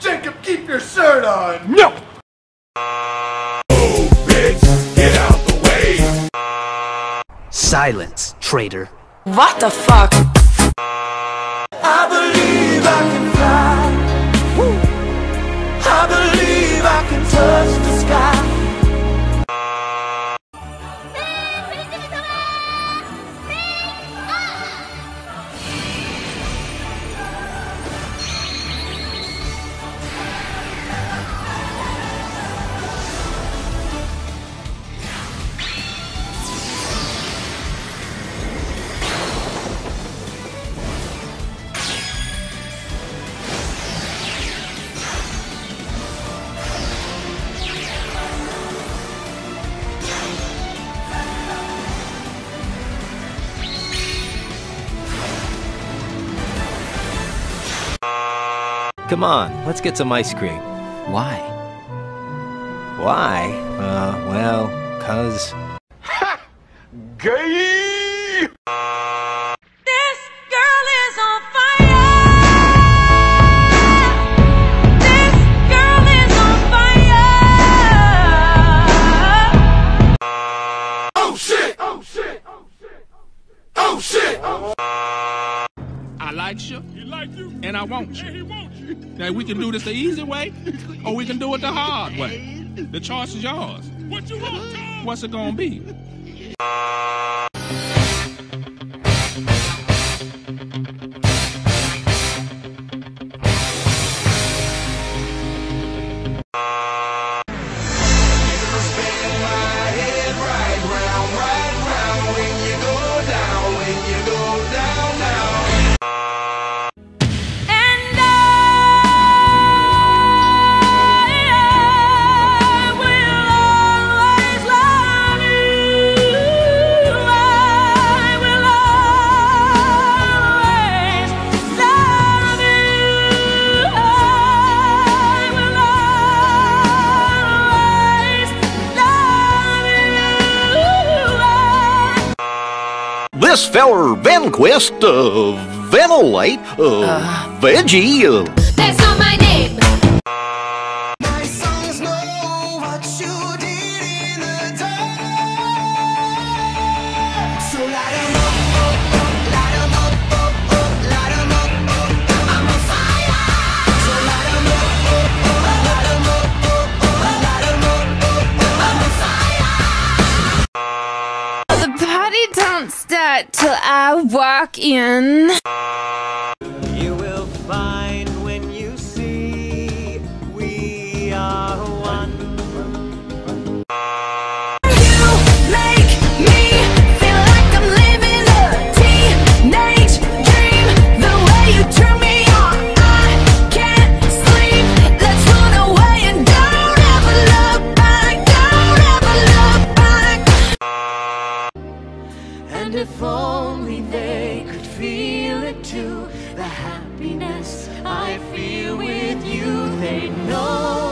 Jacob, keep your shirt on! No! Silence, traitor. What the fuck? Come on, let's get some ice cream. Why? Why? Uh, well, cause. Gay! This girl is on fire! This girl is on fire! Oh shit! Oh shit! Oh shit! Oh shit! I like you. He like you. And I want you. he wants you. Now we can do this the easy way, or we can do it the hard way. The choice is yours. What you want, Tom? What's it gonna be? This feller Venquist, uh, Venolite, uh, Veggie, uh, don't start till I walk in. if only they could feel it too, the happiness I feel with you, they know.